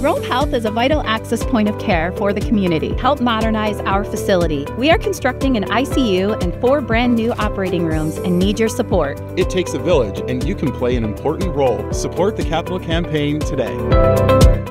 Rome Health is a vital access point of care for the community. Help modernize our facility. We are constructing an ICU and four brand new operating rooms and need your support. It takes a village, and you can play an important role. Support the capital campaign today.